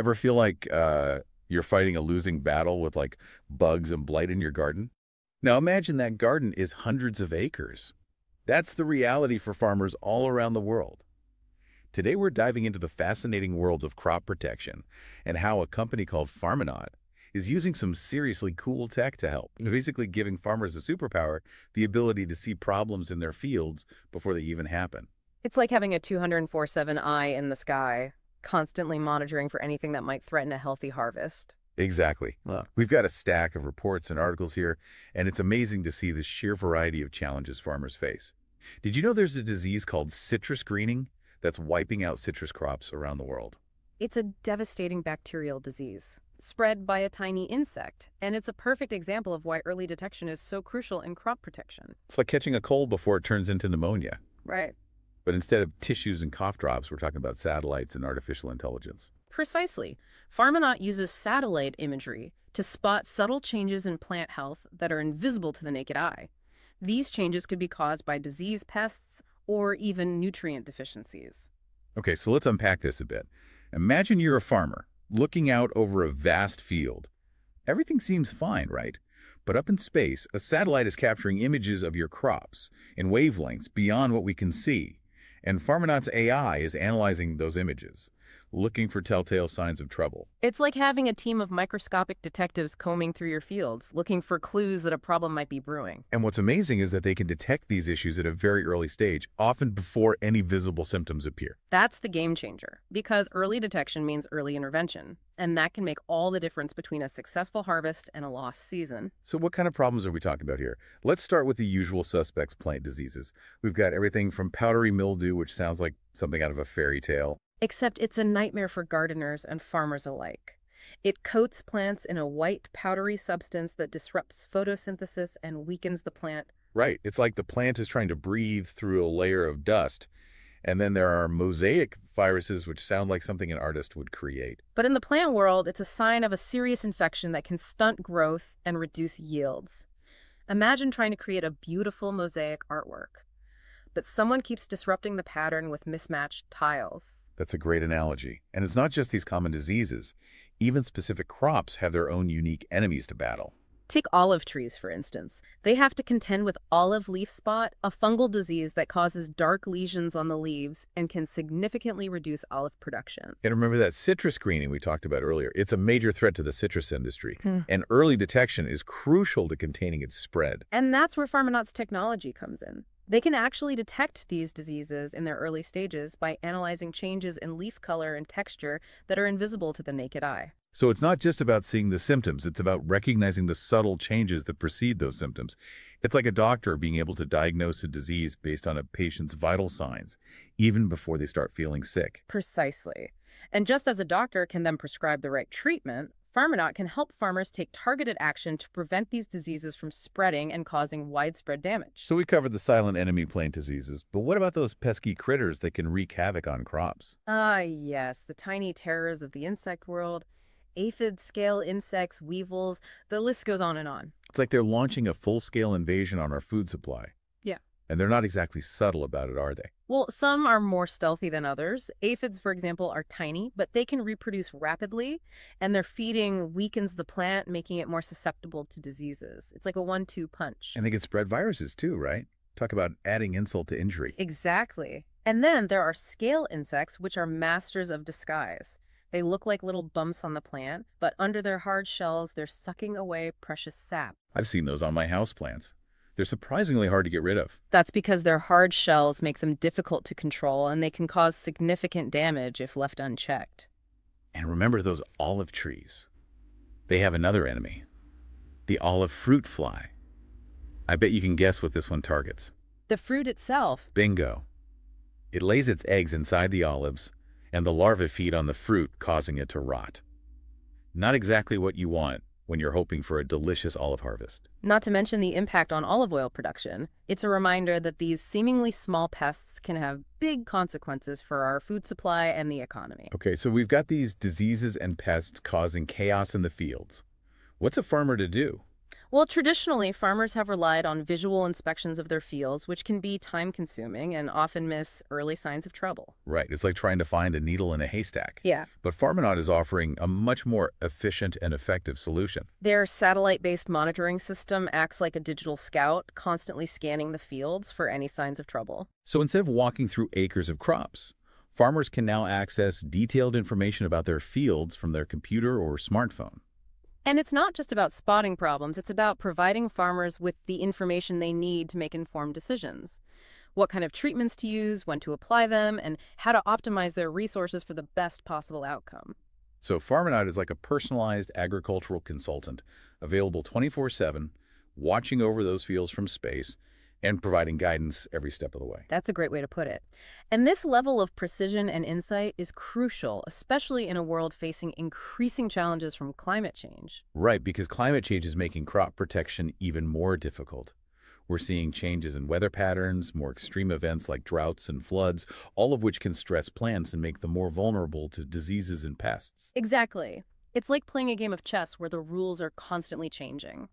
Ever feel like uh, you're fighting a losing battle with like bugs and blight in your garden? Now imagine that garden is hundreds of acres. That's the reality for farmers all around the world. Today we're diving into the fascinating world of crop protection and how a company called Farmonaut is using some seriously cool tech to help, basically giving farmers a superpower, the ability to see problems in their fields before they even happen. It's like having a 204-7 eye in the sky, constantly monitoring for anything that might threaten a healthy harvest. Exactly. We've got a stack of reports and articles here, and it's amazing to see the sheer variety of challenges farmers face. Did you know there's a disease called citrus greening that's wiping out citrus crops around the world? It's a devastating bacterial disease, spread by a tiny insect, and it's a perfect example of why early detection is so crucial in crop protection. It's like catching a cold before it turns into pneumonia. Right. But instead of tissues and cough drops, we're talking about satellites and artificial intelligence. Precisely. Farmonaut uses satellite imagery to spot subtle changes in plant health that are invisible to the naked eye. These changes could be caused by disease pests or even nutrient deficiencies. Okay, so let's unpack this a bit. Imagine you're a farmer looking out over a vast field. Everything seems fine, right? But up in space, a satellite is capturing images of your crops in wavelengths beyond what we can see. And Farmonaut's AI is analyzing those images looking for telltale signs of trouble. It's like having a team of microscopic detectives combing through your fields, looking for clues that a problem might be brewing. And what's amazing is that they can detect these issues at a very early stage, often before any visible symptoms appear. That's the game changer, because early detection means early intervention, and that can make all the difference between a successful harvest and a lost season. So what kind of problems are we talking about here? Let's start with the usual suspects plant diseases. We've got everything from powdery mildew, which sounds like something out of a fairy tale, Except it's a nightmare for gardeners and farmers alike. It coats plants in a white, powdery substance that disrupts photosynthesis and weakens the plant. Right. It's like the plant is trying to breathe through a layer of dust. And then there are mosaic viruses, which sound like something an artist would create. But in the plant world, it's a sign of a serious infection that can stunt growth and reduce yields. Imagine trying to create a beautiful mosaic artwork but someone keeps disrupting the pattern with mismatched tiles. That's a great analogy. And it's not just these common diseases. Even specific crops have their own unique enemies to battle. Take olive trees, for instance. They have to contend with olive leaf spot, a fungal disease that causes dark lesions on the leaves and can significantly reduce olive production. And remember that citrus greening we talked about earlier. It's a major threat to the citrus industry, hmm. and early detection is crucial to containing its spread. And that's where Farmonaut's technology comes in. They can actually detect these diseases in their early stages by analyzing changes in leaf color and texture that are invisible to the naked eye. So it's not just about seeing the symptoms, it's about recognizing the subtle changes that precede those symptoms. It's like a doctor being able to diagnose a disease based on a patient's vital signs, even before they start feeling sick. Precisely. And just as a doctor can then prescribe the right treatment, Farmonaut can help farmers take targeted action to prevent these diseases from spreading and causing widespread damage. So we covered the silent enemy plant diseases, but what about those pesky critters that can wreak havoc on crops? Ah, yes, the tiny terrors of the insect world. Aphids, scale insects, weevils, the list goes on and on. It's like they're launching a full-scale invasion on our food supply. And they're not exactly subtle about it, are they? Well, some are more stealthy than others. Aphids, for example, are tiny, but they can reproduce rapidly, and their feeding weakens the plant, making it more susceptible to diseases. It's like a one-two punch. And they can spread viruses too, right? Talk about adding insult to injury. Exactly. And then there are scale insects, which are masters of disguise. They look like little bumps on the plant, but under their hard shells, they're sucking away precious sap. I've seen those on my houseplants. They're surprisingly hard to get rid of. That's because their hard shells make them difficult to control and they can cause significant damage if left unchecked. And remember those olive trees. They have another enemy, the olive fruit fly. I bet you can guess what this one targets. The fruit itself. Bingo. It lays its eggs inside the olives, and the larvae feed on the fruit, causing it to rot. Not exactly what you want, when you're hoping for a delicious olive harvest. Not to mention the impact on olive oil production. It's a reminder that these seemingly small pests can have big consequences for our food supply and the economy. Okay, so we've got these diseases and pests causing chaos in the fields. What's a farmer to do? Well, traditionally, farmers have relied on visual inspections of their fields, which can be time-consuming and often miss early signs of trouble. Right, it's like trying to find a needle in a haystack. Yeah. But Farmonaut is offering a much more efficient and effective solution. Their satellite-based monitoring system acts like a digital scout, constantly scanning the fields for any signs of trouble. So instead of walking through acres of crops, farmers can now access detailed information about their fields from their computer or smartphone. And it's not just about spotting problems, it's about providing farmers with the information they need to make informed decisions. What kind of treatments to use, when to apply them, and how to optimize their resources for the best possible outcome. So Farmonaut is like a personalized agricultural consultant, available 24-7, watching over those fields from space, and providing guidance every step of the way. That's a great way to put it. And this level of precision and insight is crucial, especially in a world facing increasing challenges from climate change. Right, because climate change is making crop protection even more difficult. We're seeing changes in weather patterns, more extreme events like droughts and floods, all of which can stress plants and make them more vulnerable to diseases and pests. Exactly. It's like playing a game of chess where the rules are constantly changing.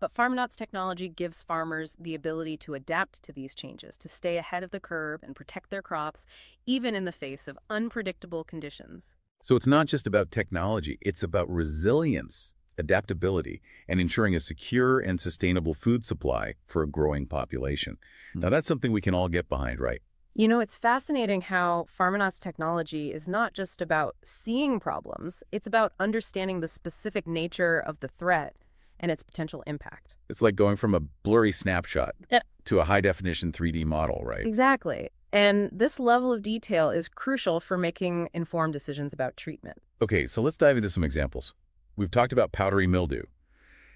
But Farmonaut's technology gives farmers the ability to adapt to these changes, to stay ahead of the curve and protect their crops, even in the face of unpredictable conditions. So it's not just about technology, it's about resilience, adaptability, and ensuring a secure and sustainable food supply for a growing population. Now hmm. that's something we can all get behind, right? You know, it's fascinating how Farmonaut's technology is not just about seeing problems, it's about understanding the specific nature of the threat and its potential impact. It's like going from a blurry snapshot to a high-definition 3D model, right? Exactly. And this level of detail is crucial for making informed decisions about treatment. Okay, so let's dive into some examples. We've talked about powdery mildew.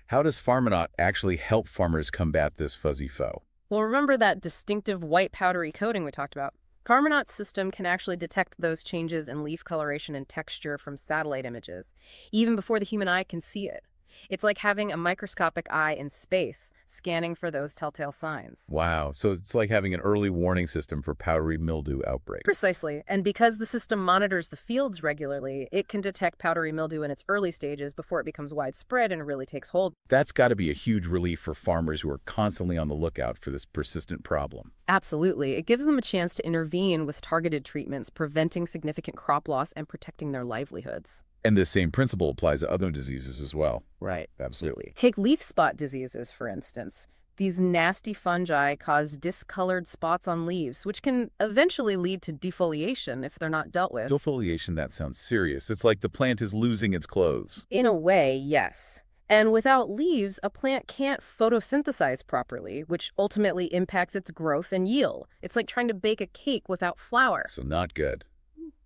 How does Farmonaut actually help farmers combat this fuzzy foe? Well, remember that distinctive white powdery coating we talked about? Farmonaut's system can actually detect those changes in leaf coloration and texture from satellite images, even before the human eye can see it. It's like having a microscopic eye in space, scanning for those telltale signs. Wow, so it's like having an early warning system for powdery mildew outbreak. Precisely. And because the system monitors the fields regularly, it can detect powdery mildew in its early stages before it becomes widespread and really takes hold. That's got to be a huge relief for farmers who are constantly on the lookout for this persistent problem. Absolutely. It gives them a chance to intervene with targeted treatments, preventing significant crop loss and protecting their livelihoods. And this same principle applies to other diseases as well. Right. Absolutely. Take leaf spot diseases, for instance. These nasty fungi cause discolored spots on leaves, which can eventually lead to defoliation if they're not dealt with. Defoliation, that sounds serious. It's like the plant is losing its clothes. In a way, yes. And without leaves, a plant can't photosynthesize properly, which ultimately impacts its growth and yield. It's like trying to bake a cake without flour. So not good.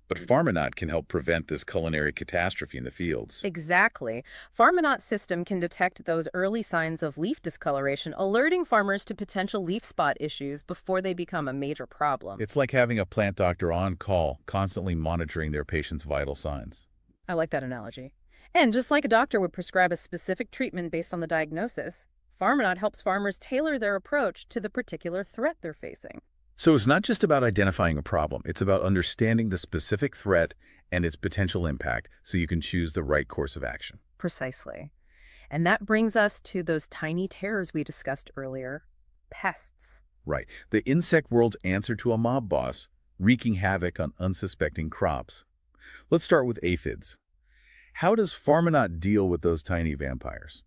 But Farmonaut can help prevent this culinary catastrophe in the fields. Exactly. Farmonaut's system can detect those early signs of leaf discoloration, alerting farmers to potential leaf spot issues before they become a major problem. It's like having a plant doctor on call, constantly monitoring their patient's vital signs. I like that analogy. And just like a doctor would prescribe a specific treatment based on the diagnosis, Farmonaut helps farmers tailor their approach to the particular threat they're facing. So it's not just about identifying a problem, it's about understanding the specific threat and its potential impact so you can choose the right course of action. Precisely. And that brings us to those tiny terrors we discussed earlier pests. Right. The insect world's answer to a mob boss, wreaking havoc on unsuspecting crops. Let's start with aphids. How does Farmonaut deal with those tiny vampires?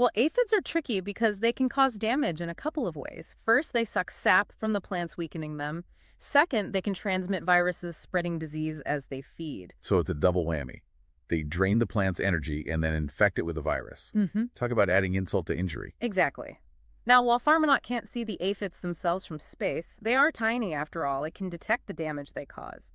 Well, aphids are tricky because they can cause damage in a couple of ways. First, they suck sap from the plants, weakening them. Second, they can transmit viruses, spreading disease as they feed. So it's a double whammy. They drain the plant's energy and then infect it with a virus. Mm-hmm. Talk about adding insult to injury. Exactly. Now, while Farmonaut can't see the aphids themselves from space, they are tiny after all. It can detect the damage they cause.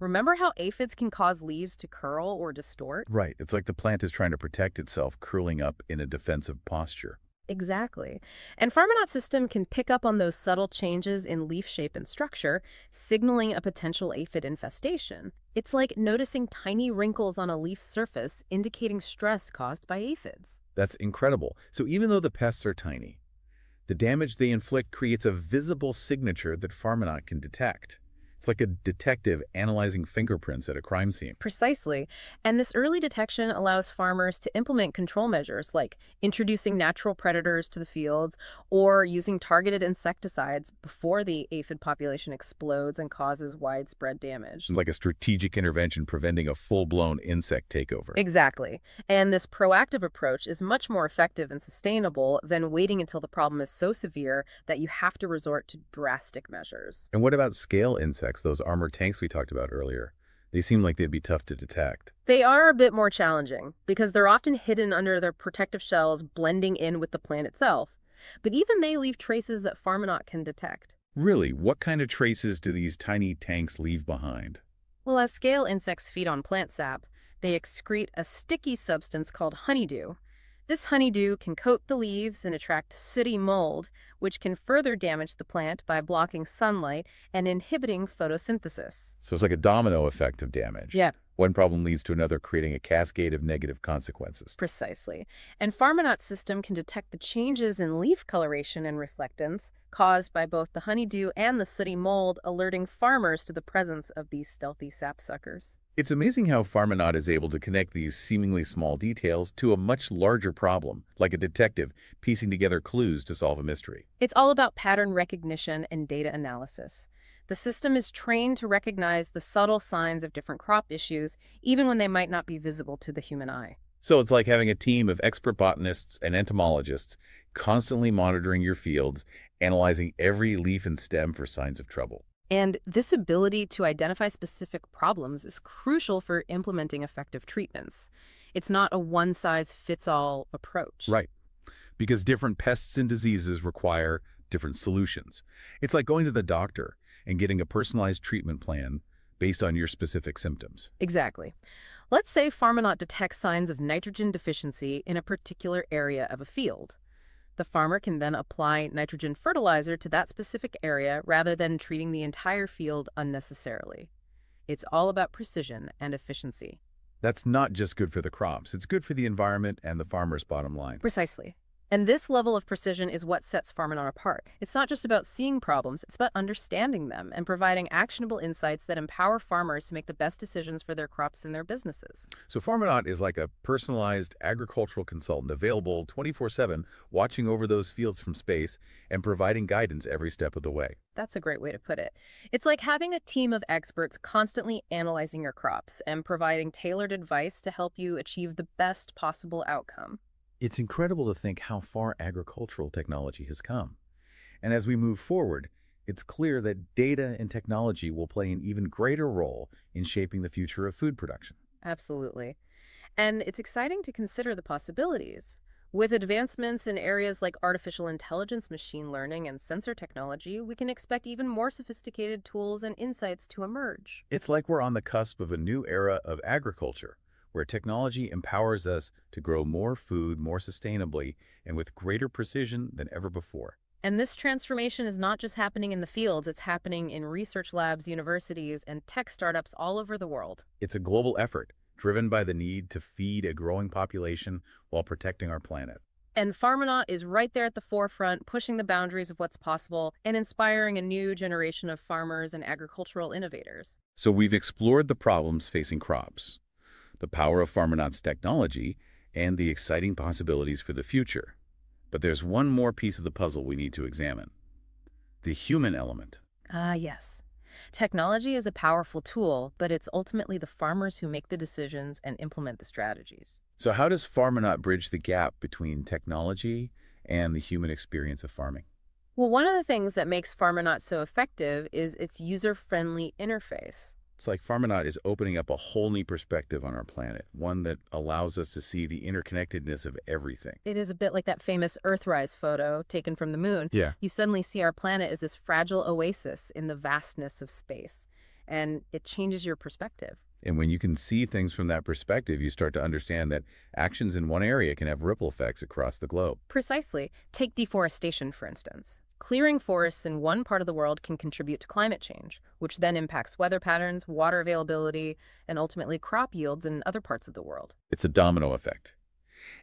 Remember how aphids can cause leaves to curl or distort? Right. It's like the plant is trying to protect itself, curling up in a defensive posture. Exactly. And Farmonaut's system can pick up on those subtle changes in leaf shape and structure, signaling a potential aphid infestation. It's like noticing tiny wrinkles on a leaf surface, indicating stress caused by aphids. That's incredible. So even though the pests are tiny, the damage they inflict creates a visible signature that Farmonaut can detect. It's like a detective analyzing fingerprints at a crime scene. Precisely. And this early detection allows farmers to implement control measures like introducing natural predators to the fields or using targeted insecticides before the aphid population explodes and causes widespread damage. It's like a strategic intervention preventing a full-blown insect takeover. Exactly. And this proactive approach is much more effective and sustainable than waiting until the problem is so severe that you have to resort to drastic measures. And what about scale insects, those armored tanks we talked about earlier? They seem like they'd be tough to detect. They are a bit more challenging because they're often hidden under their protective shells, blending in with the plant itself. But even they leave traces that Farmonaut can detect. Really, what kind of traces do these tiny tanks leave behind? Well, as scale insects feed on plant sap, they excrete a sticky substance called honeydew. This honeydew can coat the leaves and attract sooty mold, which can further damage the plant by blocking sunlight and inhibiting photosynthesis. So it's like a domino effect of damage. Yeah, One problem leads to another, creating a cascade of negative consequences. precisely. And Farmonaut's system can detect the changes in leaf coloration and reflectance caused by both the honeydew and the sooty mold, alerting farmers to the presence of these stealthy sapsuckers. It's amazing how Farmonaut is able to connect these seemingly small details to a much larger problem, like a detective piecing together clues to solve a mystery. It's all about pattern recognition and data analysis. The system is trained to recognize the subtle signs of different crop issues, even when they might not be visible to the human eye. So it's like having a team of expert botanists and entomologists constantly monitoring your fields, analyzing every leaf and stem for signs of trouble. And this ability to identify specific problems is crucial for implementing effective treatments. It's not a one-size-fits-all approach. Right. Because different pests and diseases require different solutions. It's like going to the doctor and getting a personalized treatment plan based on your specific symptoms. Exactly. Let's say Farmonaut detects signs of nitrogen deficiency in a particular area of a field. The farmer can then apply nitrogen fertilizer to that specific area rather than treating the entire field unnecessarily. It's all about precision and efficiency. That's not just good for the crops, it's good for the environment and the farmer's bottom line. Precisely. And this level of precision is what sets Farmonaut apart. It's not just about seeing problems, it's about understanding them and providing actionable insights that empower farmers to make the best decisions for their crops and their businesses. So Farmonaut is like a personalized agricultural consultant available 24-7, watching over those fields from space and providing guidance every step of the way. That's a great way to put it. It's like having a team of experts constantly analyzing your crops and providing tailored advice to help you achieve the best possible outcome. It's incredible to think how far agricultural technology has come. And as we move forward, it's clear that data and technology will play an even greater role in shaping the future of food production. Absolutely. And it's exciting to consider the possibilities. With advancements in areas like artificial intelligence, machine learning, and sensor technology, we can expect even more sophisticated tools and insights to emerge. It's like we're on the cusp of a new era of agriculture, where technology empowers us to grow more food more sustainably and with greater precision than ever before. And this transformation is not just happening in the fields, it's happening in research labs, universities, and tech startups all over the world. It's a global effort, driven by the need to feed a growing population while protecting our planet. And Farmonaut is right there at the forefront, pushing the boundaries of what's possible and inspiring a new generation of farmers and agricultural innovators. So we've explored the problems facing crops, the power of Farmonaut's technology, and the exciting possibilities for the future. But there's one more piece of the puzzle we need to examine. The human element. Ah, yes. Technology is a powerful tool, but it's ultimately the farmers who make the decisions and implement the strategies. So how does Farmonaut bridge the gap between technology and the human experience of farming? Well, one of the things that makes Farmonaut so effective is its user-friendly interface. It's like Farmonaut is opening up a whole new perspective on our planet, one that allows us to see the interconnectedness of everything. It is a bit like that famous Earthrise photo taken from the moon. Yeah. You suddenly see our planet as this fragile oasis in the vastness of space, and it changes your perspective. And when you can see things from that perspective, you start to understand that actions in one area can have ripple effects across the globe. Precisely. Take deforestation, for instance. Clearing forests in one part of the world can contribute to climate change, which then impacts weather patterns, water availability, and ultimately crop yields in other parts of the world. It's a domino effect.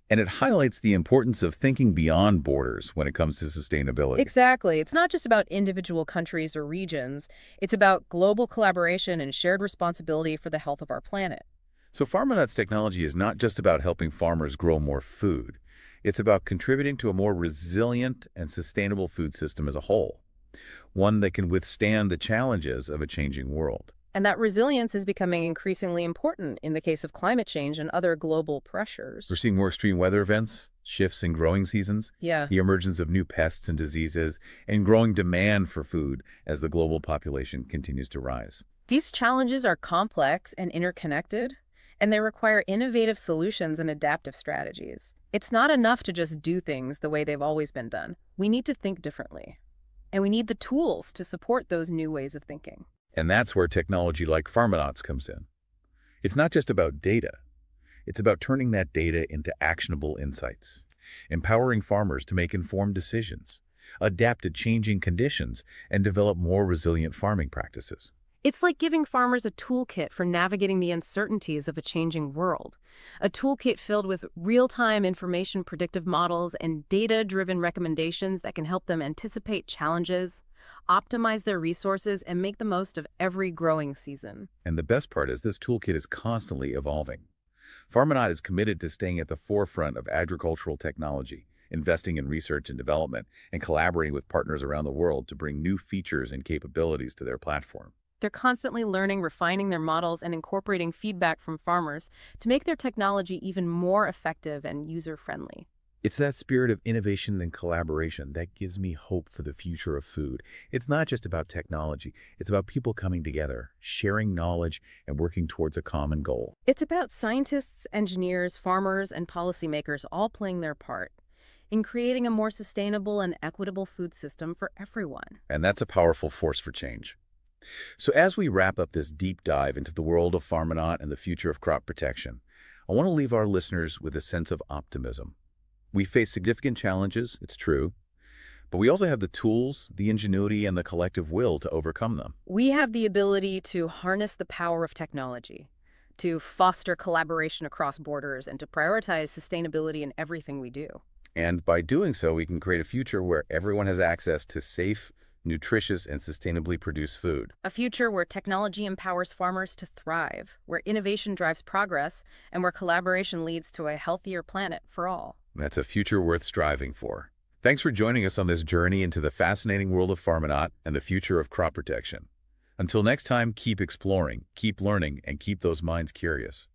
And it highlights the importance of thinking beyond borders when it comes to sustainability. Exactly. It's not just about individual countries or regions. It's about global collaboration and shared responsibility for the health of our planet. So Farmonaut's technology is not just about helping farmers grow more food. It's about contributing to a more resilient and sustainable food system as a whole, one that can withstand the challenges of a changing world. And that resilience is becoming increasingly important in the case of climate change and other global pressures. We're seeing more extreme weather events, shifts in growing seasons, Yeah. the emergence of new pests and diseases, and growing demand for food as the global population continues to rise. These challenges are complex and interconnected, and they require innovative solutions and adaptive strategies. It's not enough to just do things the way they've always been done. We need to think differently. And we need the tools to support those new ways of thinking. And that's where technology like Farmonauts comes in. It's not just about data. It's about turning that data into actionable insights, empowering farmers to make informed decisions, adapt to changing conditions, and develop more resilient farming practices. It's like giving farmers a toolkit for navigating the uncertainties of a changing world. A toolkit filled with real-time information predictive models and data-driven recommendations that can help them anticipate challenges, optimize their resources, and make the most of every growing season. And the best part is this toolkit is constantly evolving. Farmonaut is committed to staying at the forefront of agricultural technology, investing in research and development, and collaborating with partners around the world to bring new features and capabilities to their platform. They're constantly learning, refining their models, and incorporating feedback from farmers to make their technology even more effective and user-friendly. It's that spirit of innovation and collaboration that gives me hope for the future of food. It's not just about technology. It's about people coming together, sharing knowledge, and working towards a common goal. It's about scientists, engineers, farmers, and policymakers all playing their part in creating a more sustainable and equitable food system for everyone. And that's a powerful force for change. So as we wrap up this deep dive into the world of Farmonaut and the future of crop protection, I want to leave our listeners with a sense of optimism. We face significant challenges, it's true, but we also have the tools, the ingenuity, and the collective will to overcome them. We have the ability to harness the power of technology, to foster collaboration across borders, and to prioritize sustainability in everything we do. And by doing so, we can create a future where everyone has access to safe, nutritious, and sustainably produced food. A future where technology empowers farmers to thrive, where innovation drives progress, and where collaboration leads to a healthier planet for all. That's a future worth striving for. Thanks for joining us on this journey into the fascinating world of Farmonaut and the future of crop protection. Until next time, keep exploring, keep learning, and keep those minds curious.